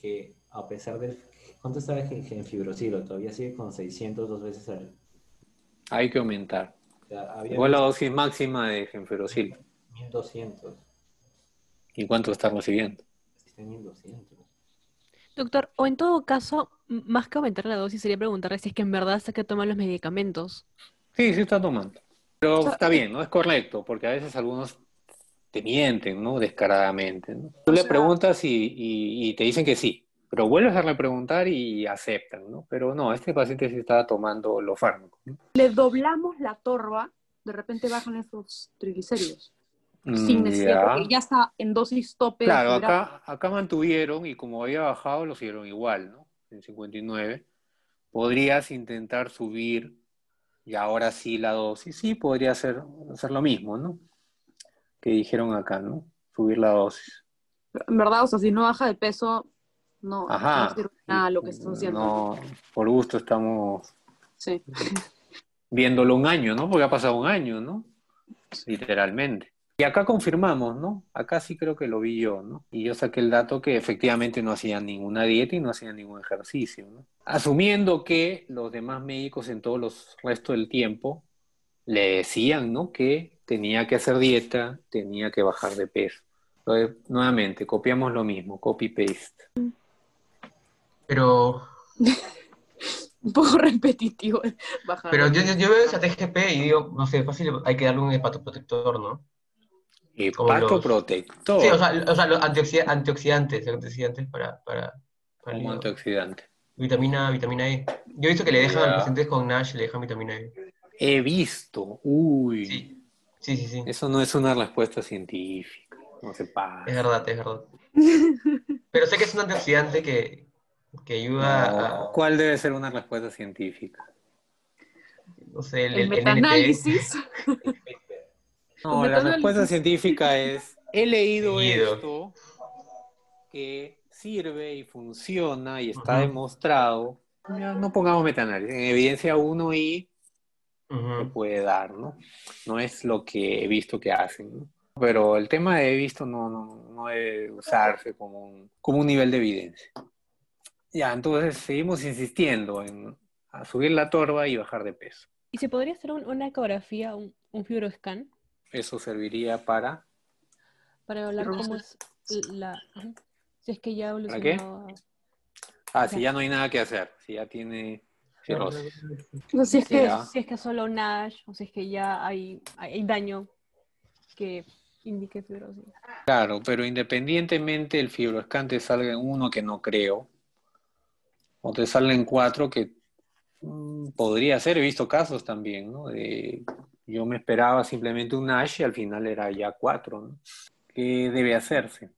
que a pesar del... ¿Cuánto está el genfibrosilo? Todavía sigue con 600 dos veces al... Hay que aumentar. Igual la dosis máxima de genferosil. 1200. ¿Y cuánto está recibiendo? Está en 1200. Doctor, o en todo caso, más que aumentar la dosis, sería preguntarle si es que en verdad está que toma los medicamentos. Sí, sí está tomando. Pero está bien, ¿no? Es correcto, porque a veces algunos te mienten, ¿no? Descaradamente. ¿no? Tú le preguntas y, te dicen que sí, pero vuelves a darle preguntar y aceptan, ¿no? Pero no, este paciente sí estaba tomando los fármacos. Le doblamos la torba, de repente bajan esos triglicéridos. sin mm, necesidad, porque ya está en dosis tope. Claro, acá, acá mantuvieron y como había bajado, lo hicieron igual, ¿no? En 59. Podrías intentar subir y ahora sí la dosis. Sí, podría ser, hacer lo mismo, ¿no? Que dijeron acá, ¿no? Subir la dosis. En verdad, o sea, si no baja de peso, no, Ajá. no nada lo que están haciendo. No, por gusto estamos sí. viéndolo un año, ¿no? Porque ha pasado un año, ¿no? Literalmente. Y acá confirmamos, ¿no? Acá sí creo que lo vi yo, ¿no? Y yo saqué el dato que efectivamente no hacían ninguna dieta y no hacían ningún ejercicio, ¿no? Asumiendo que los demás médicos en todos los restos del tiempo le decían, ¿no? Que tenía que hacer dieta, tenía que bajar de peso. Entonces, nuevamente, copiamos lo mismo, copy-paste. Pero... un poco repetitivo. Bajar Pero yo, yo, veo esa TGP y digo, no sé, fácil hay que darle un hepatoprotector, ¿no? Hepatoprotector. Sí, o sea, o sea los antioxidantes, antioxidantes para, para, para Como antioxidante. Vitamina, vitamina E. Yo he visto que le dejan a los pacientes con NASH, le dejan vitamina E. He visto. Uy. Sí. Sí, sí, Eso no es una respuesta científica. No se pasa. Es verdad, es verdad. Pero sé que es un antioxidante que, que ayuda a... ¿Cuál debe ser una respuesta científica? No sé, el, el, metaanálisis. No, la respuesta científica es, he leído, esto que sirve y funciona y está demostrado. no pongamos metaanálisis, en evidencia 1 y se puede dar, ¿no? No es lo que he visto que hacen, ¿no? Pero el tema de he visto no, no, no debe usarse como un, como un nivel de evidencia. Ya, entonces seguimos insistiendo en subir la torba y bajar de peso. ¿Y se podría hacer una ecografía, un, un fibroscan? Eso serviría para... Para hablar cómo es la... Si es que ya evolucionó... qué? Ah, si ya no hay nada que hacer, si ya tiene cirrosis. No, si es, que, si es que solo NASH, o si es que ya hay, hay daño que indique fibrosis. Claro, pero independientemente el fibroscan te salga en uno que no creo, o te salen cuatro que mm, podría ser, he visto casos también, ¿no? De yo me esperaba simplemente un NASH y al final era ya cuatro. ¿no? ¿Qué debe hacerse?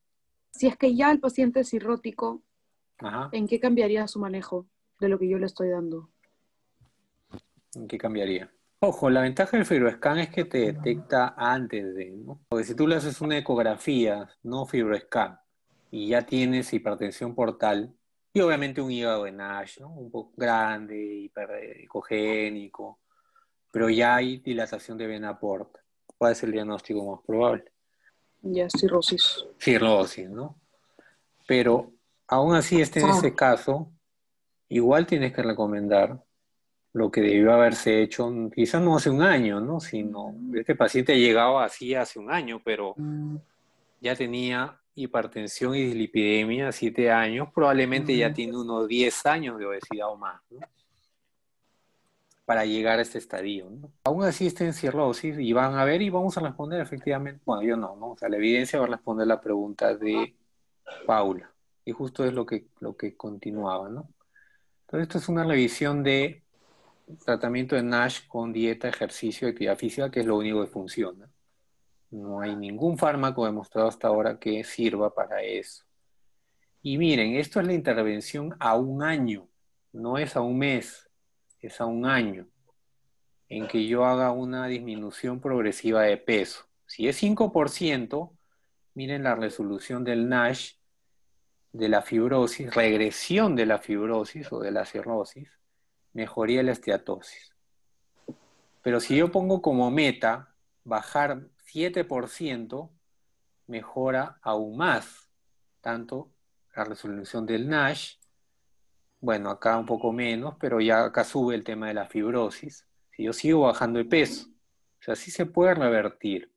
Si es que ya el paciente es cirrótico, ¿en qué cambiaría su manejo de lo que yo le estoy dando? ¿En qué cambiaría? Ojo, la ventaja del fibroscan es que te detecta antes de, ¿no? Porque si tú le haces una ecografía, no fibroscan, y ya tienes hipertensión portal, y obviamente un hígado de NASH, ¿no? Un poco grande, hipericogénico, pero ya hay dilatación de vena porta. ¿Cuál es el diagnóstico más probable? Ya, cirrosis. Cirrosis, ¿no? Pero aún así, este en ah. ese caso, igual tienes que recomendar lo que debió haberse hecho, quizás no hace un año, ¿no? Sino, este paciente llegaba así hace un año, pero mm. ya tenía hipertensión y dislipidemia, siete años, probablemente ya mm. tiene unos 10 años de obesidad o más, ¿no? para llegar a este estadio. ¿no? Aún así está en cirrosis y van a ver y vamos a responder efectivamente, bueno, yo no, ¿no? O sea, la evidencia va a responder la pregunta de Paula y justo es lo que, lo que continuaba, ¿no? Entonces, esto es una revisión de tratamiento de NASH con dieta, ejercicio, actividad física, que es lo único que funciona. No hay ningún fármaco demostrado hasta ahora que sirva para eso. Y miren, esto es la intervención a un año, no es a un mes es a un año en que yo haga una disminución progresiva de peso. Si es 5%, miren la resolución del NASH, de la fibrosis, regresión de la fibrosis o de la cirrosis, mejoría la esteatosis. Pero si yo pongo como meta bajar 7%, mejora aún más tanto la resolución del NASH. Bueno, acá un poco menos, pero ya acá sube el tema de la fibrosis. Si yo sigo bajando de peso, o sea, sí se puede revertir.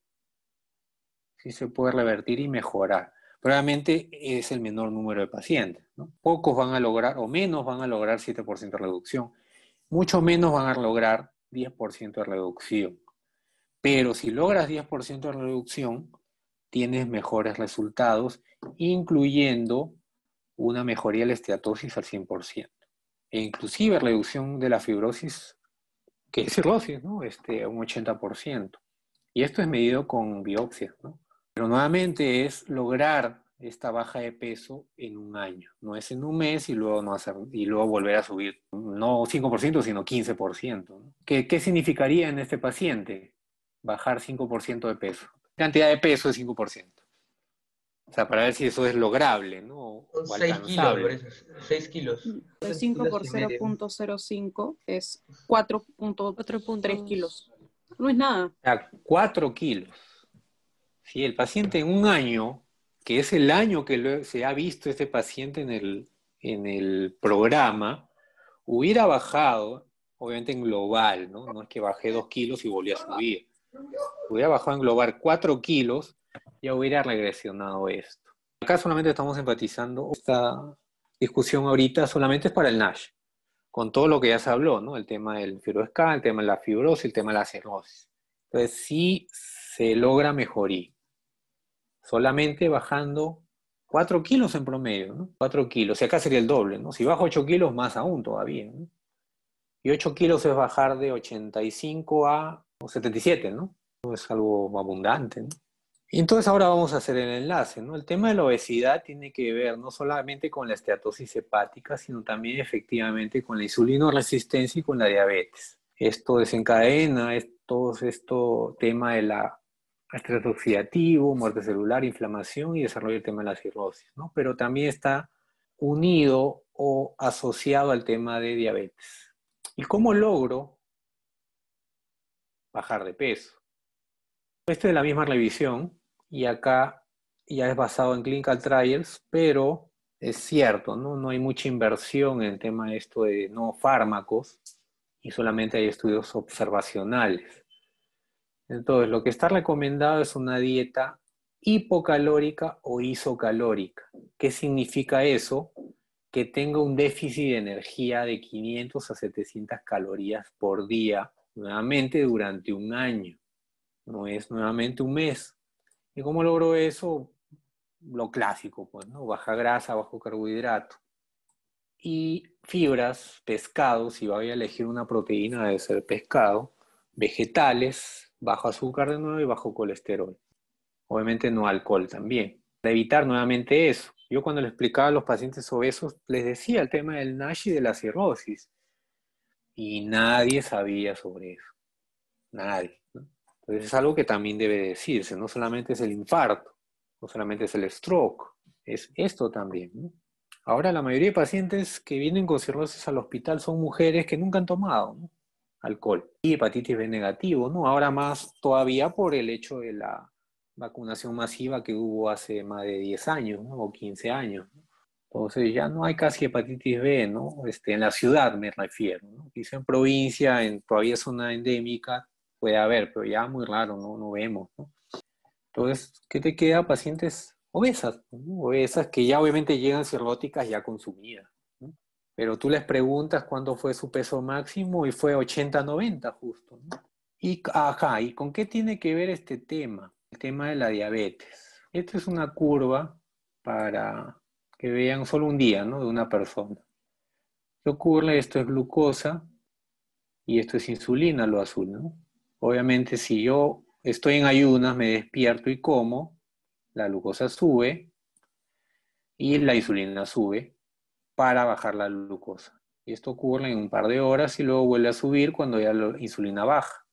Sí se puede revertir y mejorar. Probablemente es el menor número de pacientes. Pocos van a lograr, o menos van a lograr 7% de reducción. Mucho menos van a lograr 10% de reducción. Pero si logras 10% de reducción, tienes mejores resultados, incluyendo una mejoría de la esteatosis al 100%. E inclusive reducción de la fibrosis, que es cirrosis, ¿no? Este, un 80%. Y esto es medido con biopsias, ¿no? Pero nuevamente es lograr esta baja de peso en un año. No es en un mes y luego, no hacer, y luego volver a subir, no 5%, sino 15%. ¿Qué, ¿Qué significaría en este paciente bajar 5% de peso? cantidad de peso es 5%. O sea, para ver si eso es lograble, ¿no? Son 6 kilos, 6 kilos. 5 por 0.05 es 4.3 kilos. No es nada. O sea, 4 kilos. Si el paciente en un año, que es el año que se ha visto este paciente en el, en el programa, hubiera bajado, obviamente en global, ¿no? No es que bajé 2 kilos y volví a subir hubiera bajado en global 4 kilos, ya hubiera regresionado esto. Acá solamente estamos enfatizando esta discusión ahorita, solamente es para el NASH, con todo lo que ya se habló, ¿no? El tema del fibroscan, el tema de la fibrosis, el tema de la cirrosis. Entonces sí se logra mejoría, solamente bajando 4 kilos en promedio, ¿no? 4 kilos, y acá sería el doble, ¿no? Si bajo 8 kilos, más aún todavía, ¿no? Y 8 kilos es bajar de 85 a 77, ¿no? Es algo abundante, ¿no? Y entonces ahora vamos a hacer el enlace, ¿no? El tema de la obesidad tiene que ver no solamente con la esteatosis hepática, sino también efectivamente con la insulinoresistencia y con la diabetes. Esto desencadena es, todo esto tema de la estrés oxidativo, muerte celular, inflamación y desarrollo del tema de la cirrosis, ¿no? Pero también está unido o asociado al tema de diabetes. ¿Y cómo logro bajar de peso. Esta es la misma revisión y acá ya es basado en clinical trials, pero es cierto, ¿no? No hay mucha inversión en el tema de esto de no fármacos y solamente hay estudios observacionales. Entonces, lo que está recomendado es una dieta hipocalórica o isocalórica. ¿Qué significa eso? Que tenga un déficit de energía de 500 a 700 calorías por día nuevamente durante un año, no es nuevamente un mes. ¿Y cómo logro eso? Lo clásico, pues, ¿no? Baja grasa, bajo carbohidrato. Y fibras, pescados, si voy a elegir una proteína debe ser pescado, vegetales, bajo azúcar de nuevo y bajo colesterol. Obviamente no alcohol también. Para evitar nuevamente eso. Yo cuando le explicaba a los pacientes obesos, les decía el tema del NASH y de la cirrosis y nadie sabía sobre eso. Nadie. Entonces es algo que también debe decirse, no solamente es el infarto, no solamente es el stroke, es esto también. Ahora la mayoría de pacientes que vienen con cirrosis al hospital son mujeres que nunca han tomado alcohol y hepatitis B negativo, ¿no? Ahora más todavía por el hecho de la vacunación masiva que hubo hace más de 10 años o 15 años. Entonces ya no hay casi hepatitis B, ¿no? Este, en la ciudad me refiero, ¿no? Quizá en provincia, en todavía zona endémica, puede haber, pero ya muy raro, ¿no? No vemos, ¿no? Entonces, ¿qué te queda? Pacientes obesas, obesas que ya obviamente llegan cirróticas ya consumidas, ¿no? Pero tú les preguntas cuándo fue su peso máximo y fue 80-90 justo. Y, ajá, ¿y con qué tiene que ver este tema? El tema de la diabetes. Esta es una curva para que vean solo un día, ¿no? De una persona. ¿Qué ocurre? Esto es glucosa y esto es insulina, lo azul, ¿no? Obviamente, si yo estoy en ayunas, me despierto y como, la glucosa sube y la insulina sube para bajar la glucosa. Y esto ocurre en un par de horas y luego vuelve a subir cuando ya la insulina baja.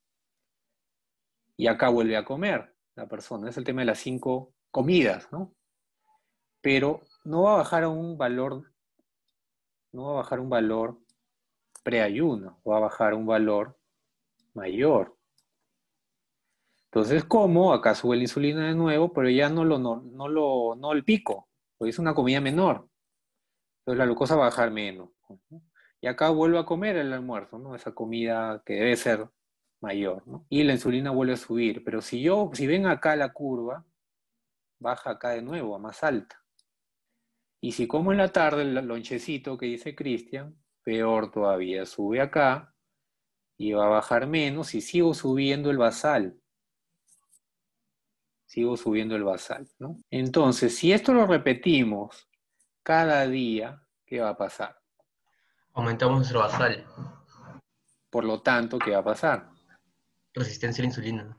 Y acá vuelve a comer la persona. Es el tema de las cinco comidas, ¿no? Pero no va a bajar a un valor, no va a bajar un valor preayuno, va a bajar un valor mayor. Entonces, ¿cómo? Acá sube la insulina de nuevo, pero ya no lo, no, lo, no el pico, es una comida menor. Entonces la glucosa va a bajar menos. Y acá vuelvo a comer el almuerzo, ¿no? Esa comida que debe ser mayor, ¿no? Y la insulina vuelve a subir. Pero si yo, si ven acá la curva, baja acá de nuevo, a más alta. Y si como en la tarde el lonchecito que dice Cristian, peor todavía, sube acá y va a bajar menos y sigo subiendo el basal. Sigo subiendo el basal, ¿no? Entonces, si esto lo repetimos cada día, ¿qué va a pasar? Aumentamos nuestro basal. Por lo tanto, ¿qué va a pasar? Resistencia a la insulina.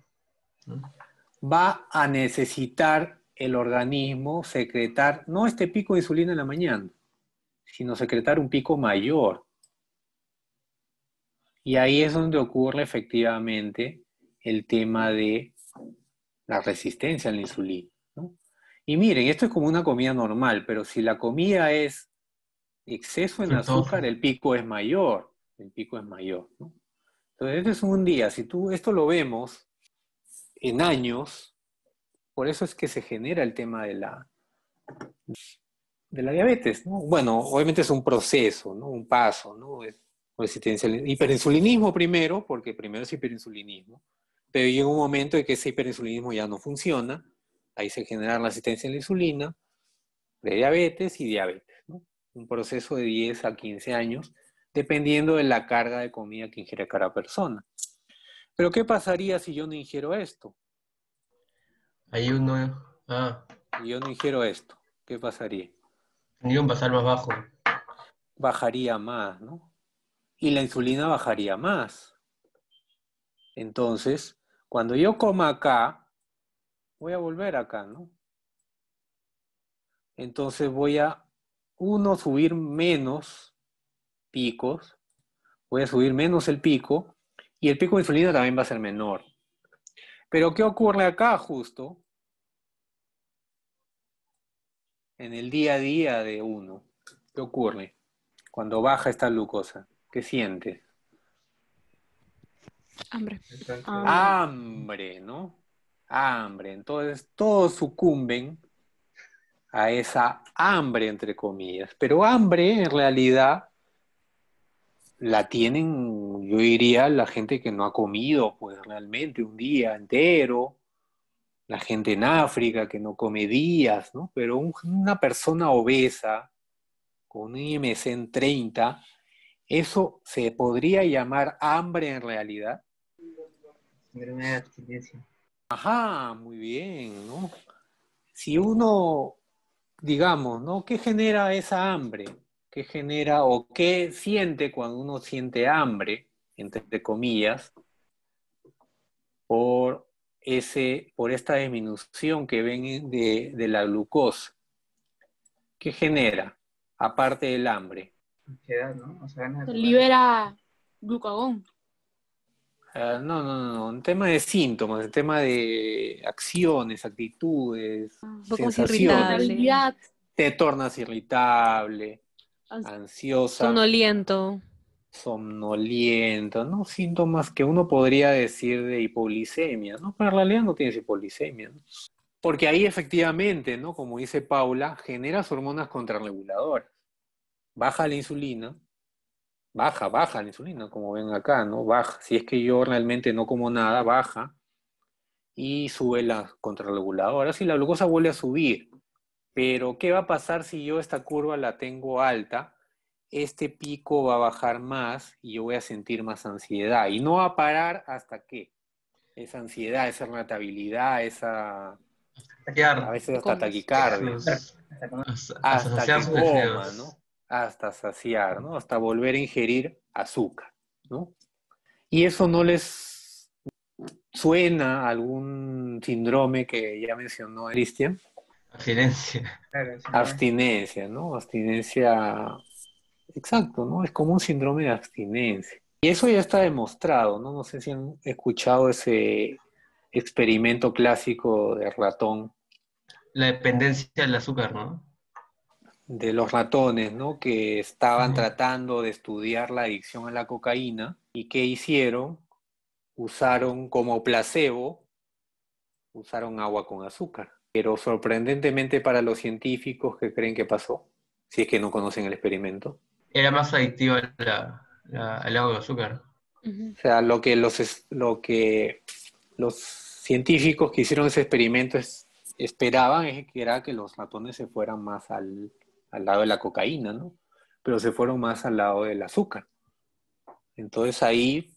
Va a necesitar el organismo secretar, no este pico de insulina en la mañana, sino secretar un pico mayor. Y ahí es donde ocurre efectivamente el tema de la resistencia a la insulina. Y miren, esto es como una comida normal, pero si la comida es exceso en azúcar, el pico es mayor. El pico es mayor. Entonces, este es un día, si tú esto lo vemos en años, por eso es que se genera el tema de la, de la diabetes. Bueno, obviamente es un proceso, ¿no? un paso, ¿no? resistencia hiperinsulinismo primero, porque primero es hiperinsulinismo, pero llega un momento en que ese hiperinsulinismo ya no funciona, ahí se genera resistencia a la insulina, diabetes y diabetes. ¿no? Un proceso de 10 a 15 años, dependiendo de la carga de comida que ingiere cada persona. Pero ¿qué pasaría si yo no ingiero esto? Hay uno. Ah. Yo no ingiero esto. ¿Qué pasaría? Tendría un basal más bajo. Bajaría más, ¿no? Y la insulina bajaría más. Entonces, cuando yo coma acá, voy a volver acá, ¿no? Entonces voy a, uno, subir menos picos, voy a subir menos el pico, y el pico de insulina también va a ser menor. Pero ¿qué ocurre acá justo? En el día a día de uno. ¿Qué ocurre? Cuando baja esta glucosa, ¿qué sientes? Hambre. Hambre, ¿no? Hambre. Entonces todos sucumben a esa hambre, entre comillas. Pero hambre en realidad la tienen, yo diría, la gente que no ha comido, pues realmente un día entero, la gente en África que no come días, ¿no? Pero una persona obesa con un IMC en 30, ¿eso se podría llamar hambre en realidad? Ajá, muy bien, ¿no? Si uno, digamos, ¿no? ¿Qué genera esa hambre? qué genera o qué siente cuando uno siente hambre, entre comillas, por, ese, por esta disminución que ven de, la glucosa. ¿Qué genera, aparte del hambre? libera glucagón. Ah, no, no, no, un tema de síntomas, un tema de acciones, actitudes, ah, sensaciones. Te tornas irritable, ansiosa. Somnoliento. Somnoliento, ¿no? Síntomas que uno podría decir de hipoglicemia, ¿no? Pero en realidad no tienes hipoglicemia, ¿no? Porque ahí efectivamente, ¿no? Como dice Paula, generas hormonas contrarreguladoras. Baja la insulina, baja, baja la insulina, como ven acá, ¿no? Baja. Si es que yo realmente no como nada, baja y sube las contrarreguladoras y la glucosa vuelve a subir. Pero, ¿qué va a pasar si yo esta curva la tengo alta? Este pico va a bajar más y yo voy a sentir más ansiedad. Y no va a parar hasta qué? Esa ansiedad, esa irritabilidad, esa... A veces hasta taquicardia. Hasta, que coma, ¿no? Hasta saciar, ¿no? Hasta volver a ingerir azúcar, ¿no? Y eso no les suena a algún síndrome que ya mencionó Cristian. Abstinencia. abstinencia, ¿no? Abstinencia, exacto, ¿no? Es como un síndrome de abstinencia. Y eso ya está demostrado, ¿no? No sé si han escuchado ese experimento clásico de ratón. La dependencia del azúcar, ¿no? De los ratones, ¿no? Que estaban tratando de estudiar la adicción a la cocaína y ¿qué hicieron? Usaron como placebo, usaron agua con azúcar. Pero sorprendentemente para los científicos que creen que pasó, si es que no conocen el experimento. Era más adictiva la, la, el agua de azúcar. O sea, lo que los, lo que los científicos que hicieron ese experimento es, esperaban es que era que los ratones se fueran más al, al lado de la cocaína, ¿no? Pero se fueron más al lado del azúcar. Entonces ahí,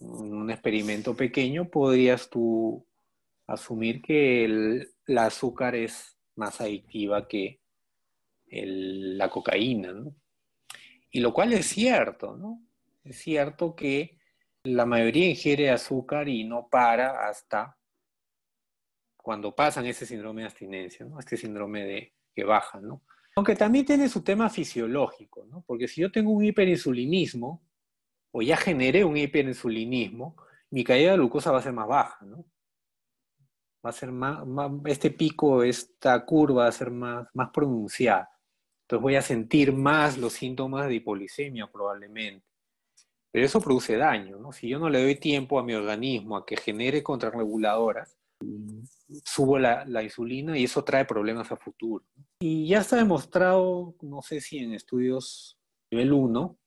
en un experimento pequeño, podrías tú asumir que el, azúcar es más adictiva que la cocaína, ¿no? Y lo cual es cierto, ¿no? Es cierto que la mayoría ingiere azúcar y no para hasta cuando pasan ese síndrome de abstinencia, ¿no? Este síndrome de que baja, ¿no? Aunque también tiene su tema fisiológico, ¿no? Porque si yo tengo un hiperinsulinismo, o ya generé un hiperinsulinismo, mi caída de glucosa va a ser más baja, ¿no? Va a ser más, este pico, esta curva va a ser más, más pronunciada. Entonces voy a sentir más los síntomas de hipolicemia probablemente. Pero eso produce daño, ¿no? Si yo no le doy tiempo a mi organismo a que genere contrarreguladoras, subo la, insulina y eso trae problemas a futuro. Y ya está demostrado, no sé si en estudios nivel 1,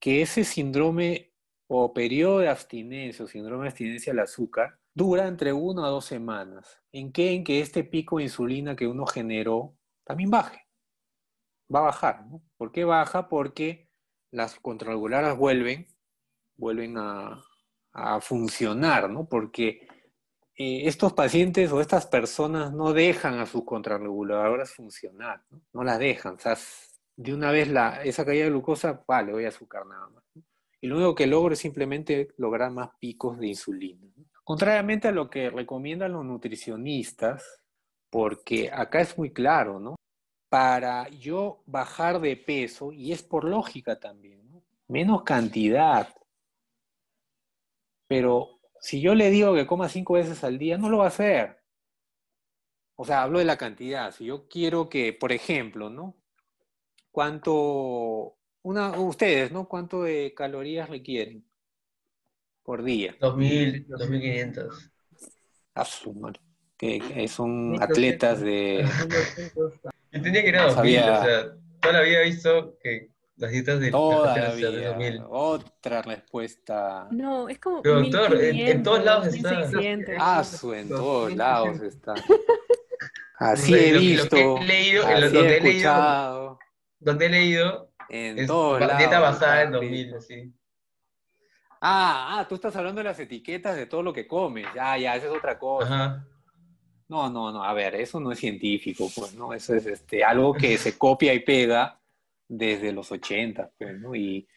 que ese síndrome o periodo de abstinencia o síndrome de abstinencia al azúcar dura entre una a dos semanas. ¿En qué? En que este pico de insulina que uno generó también baje. Va a bajar. ¿no? ¿Por qué baja? Porque las contrarregulares vuelven, vuelven a, a funcionar, ¿no? Porque eh, estos pacientes o estas personas no dejan a sus contrarreguladoras funcionar, ¿no? no las dejan. O sea, de una vez la, esa caída de glucosa, vale, voy a azúcar nada más. Y lo único que logro es simplemente lograr más picos de insulina. Contrariamente a lo que recomiendan los nutricionistas, porque acá es muy claro, ¿no? Para yo bajar de peso, y es por lógica también, ¿no? menos cantidad. Pero si yo le digo que coma cinco veces al día, no lo va a hacer. O sea, hablo de la cantidad. Si yo quiero que, por ejemplo, ¿no? cuánto, una, ustedes, ¿no? ¿Cuánto de calorías requieren por día? 2.000, 2.500. A que, son atletas de... Yo tenía que ir a 2.000, o sea, toda la vida he visto que las dietas de toda la vida. 2000. Otra respuesta. No, es como. Pero doctor, en, todos lados está. Ah, su, en todos lados está. Así he visto. Lo que he leído, así he escuchado donde he leído en es todos dieta basada en 2000, sí. Ah, ah, tú estás hablando de las etiquetas de todo lo que comes. Ya, ya, esa es otra cosa. No, no, no, a ver, eso no es científico, pues, ¿no? Eso es este, algo que se copia y pega desde los 80, pues, ¿no? Y,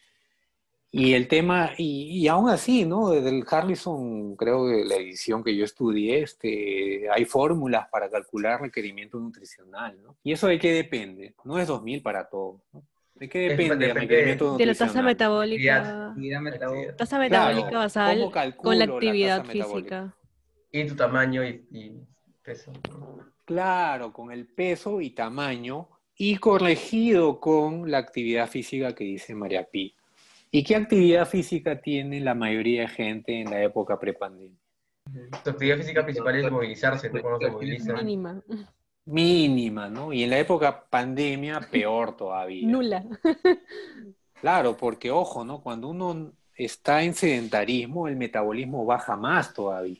y el tema, y, y, aún así, ¿no? Desde el Harrison, creo que la edición que yo estudié, este, hay fórmulas para calcular requerimiento nutricional, ¿no? ¿Y eso de qué depende? No es 2000 para todo, ¿no? ¿De qué depende el requerimiento nutricional? De la tasa metabólica. metabólica. Tasa metabólica basal con la actividad física. Y tu tamaño y, peso. Claro, con el peso y tamaño y corregido con la actividad física que dice María Pi. ¿Y qué actividad física tiene la mayoría de gente en la época prepandemia? Su actividad física principal es movilizarse, ¿no? Cuando se moviliza. Mínima. Mínima, ¿no? Y en la época pandemia, peor todavía. Nula. Claro, porque ojo, ¿no? Cuando uno está en sedentarismo, el metabolismo baja más todavía.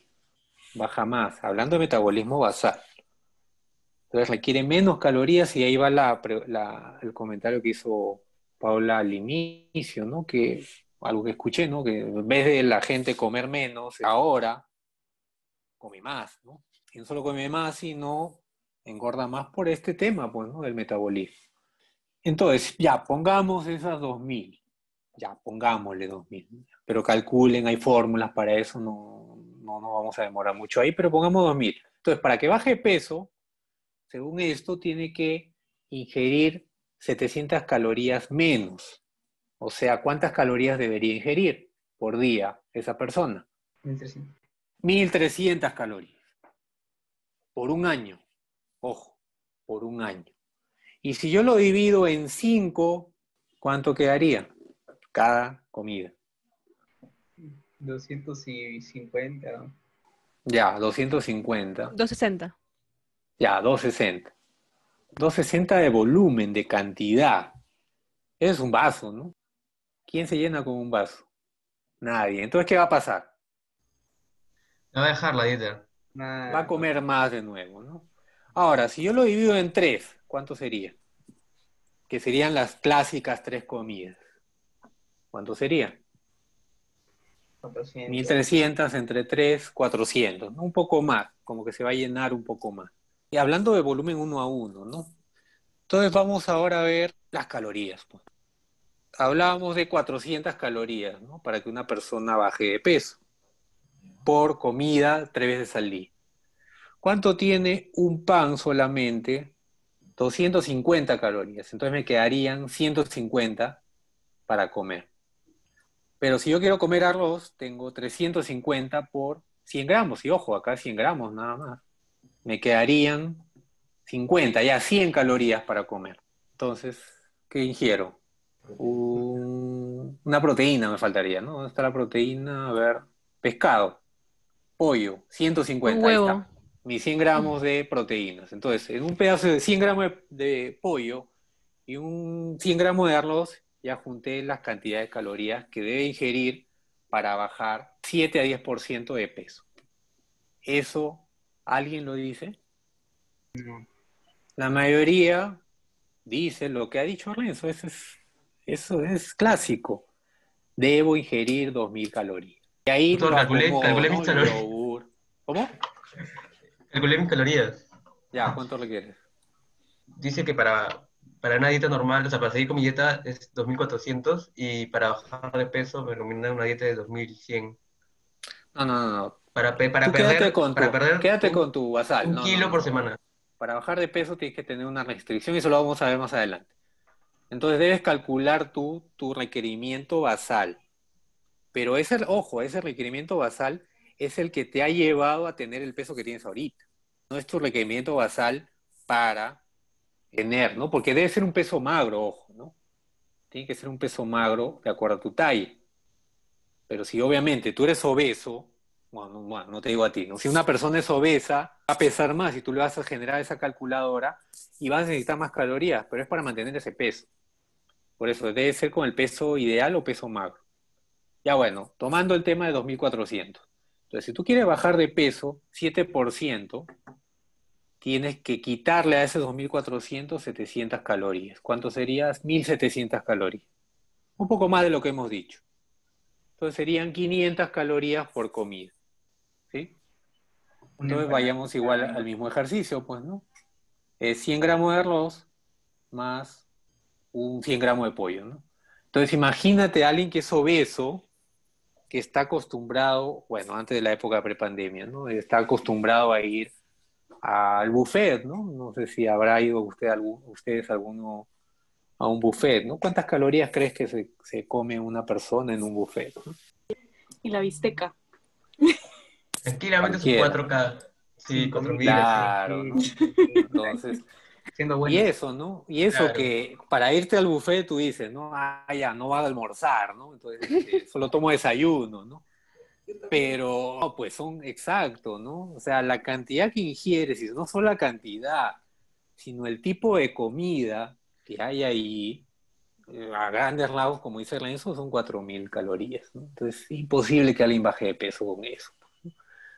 Baja más. Hablando de metabolismo basal. Entonces requiere menos calorías y ahí va el comentario que hizo Paula al inicio, ¿no? Que algo que escuché, ¿no? Que en vez de la gente comer menos, ahora come más, ¿no? Y no solo come más, sino engorda más por este tema, pues, ¿no? Del metabolismo. Entonces, ya, pongamos esas 2000. Ya, pongámosle 2000. Pero calculen, hay fórmulas para eso, no, no nos vamos a demorar mucho ahí, pero pongamos 2000. Entonces, para que baje peso, según esto, tiene que ingerir 700 calorías menos. O sea, ¿cuántas calorías debería ingerir por día esa persona? 1300. 1300 calorías. Por un año. Ojo, por un año. Y si yo lo divido en 5, ¿cuánto quedaría? Cada comida. 250. Ya, 250. 260. Ya, 260. 260 de volumen, de cantidad. Es un vaso, ¿no? ¿Quién se llena con un vaso? Nadie. Entonces, ¿qué va a pasar? va a dejar la dieta. Va a comer más de nuevo, ¿no? Ahora, si yo lo divido en tres, ¿cuánto sería? Que serían las clásicas tres comidas. ¿Cuánto sería? 1300 entre 3, 400, ¿no? un poco más, como que se va a llenar un poco más. Y hablando de volumen uno a uno, ¿no? Entonces vamos ahora a ver las calorías. Pues. Hablábamos de 400 calorías, ¿no? Para que una persona baje de peso por comida tres veces al día. ¿Cuánto tiene un pan solamente? 250 calorías. Entonces me quedarían 150 para comer. Pero si yo quiero comer arroz, tengo 350 por 100 gramos. Y ojo, acá 100 gramos nada más. Me quedarían 50, ya 100 calorías para comer. Entonces, ¿qué ingiero? una proteína me faltaría, ¿no? ¿Dónde está la proteína? A ver, pescado, pollo, 150. Ahí está. Mis 100 gramos de proteínas. Entonces, en un pedazo de 100 gramos de, de pollo y un 100 gramos de arroz, ya junté las cantidades de calorías que debe ingerir para bajar 7 a 10% de peso. ¿Eso alguien lo dice? No. La mayoría dice lo que ha dicho Renzo, eso es, eso es clásico. Debo ingerir 2.000 calorías. Y ahí lo calculé, calculé mis calorías. ¿Cómo? Calculé mis calorías. Ya, ¿cuánto requieres? Dice que para para una dieta normal, o sea, para seguir con mi dieta es 2400 y para bajar de peso me recomiendan una dieta de 2100. No, no, no. Para, para, perder, con para tu, perder quédate con tu basal. Un kilo por semana. Para bajar de peso tienes que tener una restricción y eso lo vamos a ver más adelante. Entonces debes calcular tú tu requerimiento basal. Pero ese, ojo, ese requerimiento basal es el que te ha llevado a tener el peso que tienes ahorita. No es tu requerimiento basal para tener, ¿no? Porque debe ser un peso magro, ojo, ¿no? Tiene que ser un peso magro de acuerdo a tu talla. Pero si obviamente tú eres obeso, bueno, no, te digo a ti, ¿no? Si una persona es obesa, va a pesar más y tú le vas a generar esa calculadora y vas a necesitar más calorías, pero es para mantener ese peso. Por eso debe ser con el peso ideal o peso magro. Ya bueno, tomando el tema de 2400. Entonces, si tú quieres bajar de peso 7%, tienes que quitarle a ese 2.400 700 calorías. ¿Cuánto serías? 1.700 calorías. Un poco más de lo que hemos dicho. Entonces serían 500 calorías por comida. ¿Sí? Entonces vayamos igual al mismo ejercicio, pues, ¿no? Es 100 gramos de arroz más un 100 gramos de pollo, ¿no? Entonces imagínate a alguien que es obeso, que está acostumbrado, bueno, antes de la época de prepandemia, ¿no? Está acostumbrado a ir al buffet, ¿no? No sé si habrá ido usted, ustedes alguno a un buffet, ¿no? ¿Cuántas calorías crees que se, come una persona en un buffet? Y la bisteca. Tranquilamente son 4K. Sí, 4 Claro, ¿no? Entonces, y eso, ¿no? Y eso que para irte al buffet tú dices, ¿no? Ah, ya, no va a almorzar, ¿no? Entonces, este, solo tomo desayuno, ¿no? Pero, pues son exactos, ¿no? O sea, la cantidad que ingieres, y no solo la cantidad, sino el tipo de comida que hay ahí, eh, a grandes rasgos, como dice Renzo, son 4.000 calorías, ¿no? Entonces, es imposible que alguien baje de peso con eso.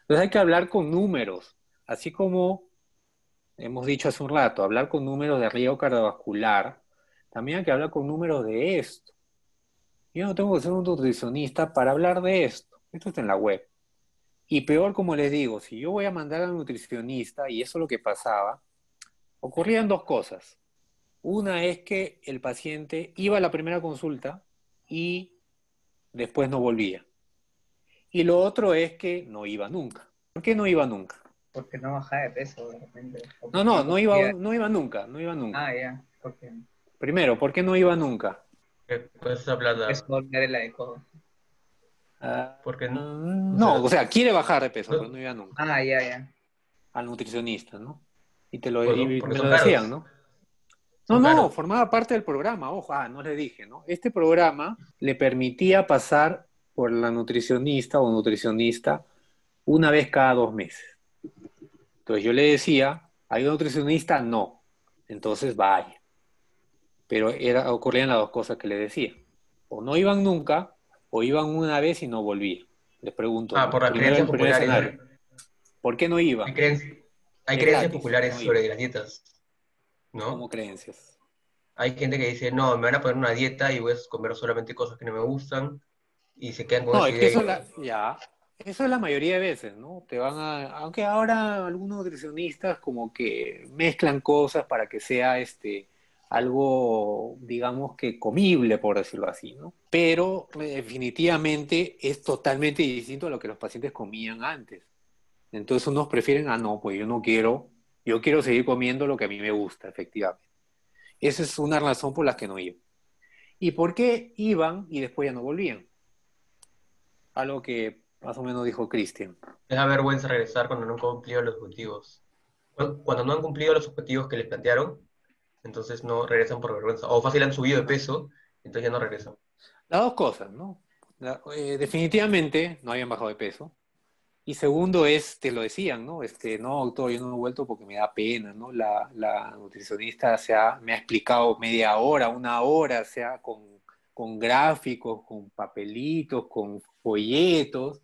Entonces, hay que hablar con números, así como hemos dicho hace un rato, hablar con números de riesgo cardiovascular, también hay que hablar con números de esto. Yo no tengo que ser un nutricionista para hablar de esto. Esto está en la web. Y peor, como les digo, si yo voy a mandar al nutricionista, y eso es lo que pasaba, ocurrían dos cosas. Una es que el paciente iba a la primera consulta y después no volvía. Y lo otro es que no iba nunca. ¿Por qué no iba nunca? Porque no bajaba de peso, de repente. No, no, no iba, no iba nunca, no iba nunca. Ah, ya. Primero, ¿por qué no iba nunca? Pues esa plata. Es volver el adecuado. Ah, Porque no, no, o sea, quiere bajar de peso, pero no iba nunca. Ah, ya, ya. Al nutricionista, ¿no? Y te lo, me lo decían, ¿no? No, no, formaba parte del programa, ojo, ah, no le dije, ¿no? Este programa le permitía pasar por la nutricionista o nutricionista una vez cada dos meses. Entonces yo le decía, ¿hay un nutricionista? No. Entonces, vaya. Pero era, ocurrían las dos cosas que le decía. O no iban nunca, o iban una vez y no volvían. Les pregunto. Ah, por las creencias populares. ¿Por qué no iban? Hay, creencias, populares sobre las dietas. ¿No? ¿Cómo creencias? Hay gente que dice, no, me van a poner una dieta y voy a comer solamente cosas que no me gustan y se quedan con no, es que eso ya, eso es la mayoría de veces, ¿no? Te van a, aunque ahora algunos nutricionistas como que mezclan cosas para que sea este algo, digamos que comible, por decirlo así, ¿no? Pero definitivamente es totalmente distinto a lo que los pacientes comían antes. Entonces unos prefieren, ah, no, pues yo no quiero, yo quiero seguir comiendo lo que a mí me gusta, efectivamente. Esa es una razón por la que no iban. ¿Y por qué iban y después ya no volvían? Algo que más o menos dijo Cristian. Es da vergüenza regresar cuando no han cumplido los objetivos. Cuando no han cumplido los objetivos que les plantearon, entonces no regresan por vergüenza. O fácil han subido de peso, entonces ya no regresan. Las dos cosas, ¿no? Eh, definitivamente no habían bajado de peso. Y segundo es, te lo decían, ¿no? Este, no, doctor, yo no he vuelto porque me da pena, ¿no? La, nutricionista se me ha explicado media hora, una hora, sea con, con gráficos, con papelitos, con folletos,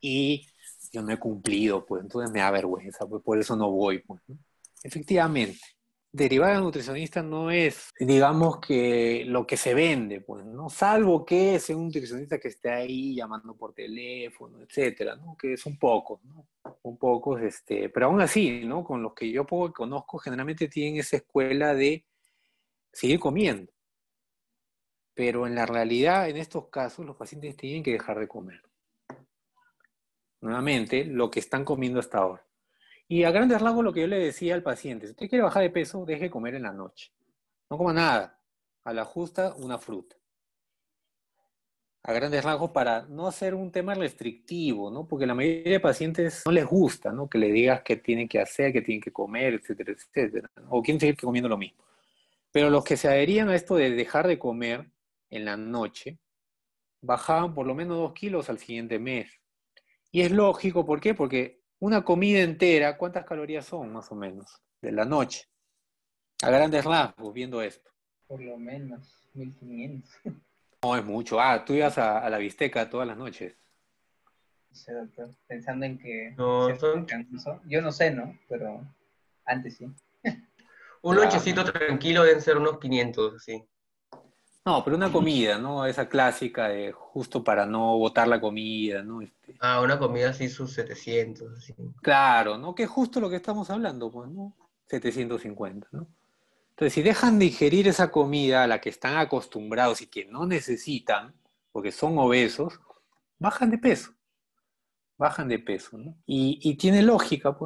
y yo no he cumplido, pues entonces me da vergüenza, pues por eso no voy, pues. Efectivamente, derivar a nutricionista no es, digamos que lo que se vende, pues, ¿no? Salvo que sea un nutricionista que esté ahí llamando por teléfono, etcétera, ¿no? Que son pocos, ¿no? Un pocos, este, pero aún así, ¿no? Con los que yo poco conozco, generalmente tienen esa escuela de seguir comiendo. Pero en la realidad, en estos casos, los pacientes tienen que dejar de comer nuevamente, lo que están comiendo hasta ahora. Y a grandes rasgos lo que yo le decía al paciente, si usted quiere bajar de peso, deje de comer en la noche. No coma nada. A la justa, una fruta. A grandes rasgos para no hacer un tema restrictivo, ¿no? Porque la mayoría de pacientes no les gusta, ¿no? Que le digas qué tienen que hacer, qué tienen que comer, etcétera, etcétera. O quieren seguir comiendo lo mismo. Pero los que se adherían a esto de dejar de comer en la noche, bajaban por lo menos dos kilos al siguiente mes. Y es lógico, ¿por qué? Porque una comida entera, ¿cuántas calorías son más o menos de la noche? A grandes rasgos, viendo esto. Por lo menos 1500. No es mucho. Ah, tú ibas a, la bisteca todas las noches. Sí, doctor. Pensando en que no, Yo no sé, ¿no? Pero antes sí. Un lonchecito tranquilo deben ser unos 500, sí. No, pero una comida, ¿no? Esa clásica de justo para no botar la comida, ¿no? Este... Ah, una comida así sus 700, así. Claro, ¿no? Que es justo lo que estamos hablando, pues, ¿no? 750, ¿no? Entonces, si dejan de ingerir esa comida a la que están acostumbrados y que no necesitan, porque son obesos, bajan de peso. Bajan de peso, ¿no? Y, y tiene lógica, pues,